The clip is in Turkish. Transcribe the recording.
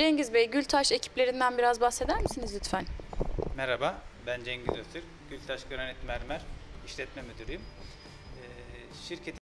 Cengiz Bey, Gültaş ekiplerinden biraz bahseder misiniz lütfen? Merhaba, ben Cengiz Öztürk. Gültaş Granit Mermer İşletme Müdürüyüm. Ee, Şirketin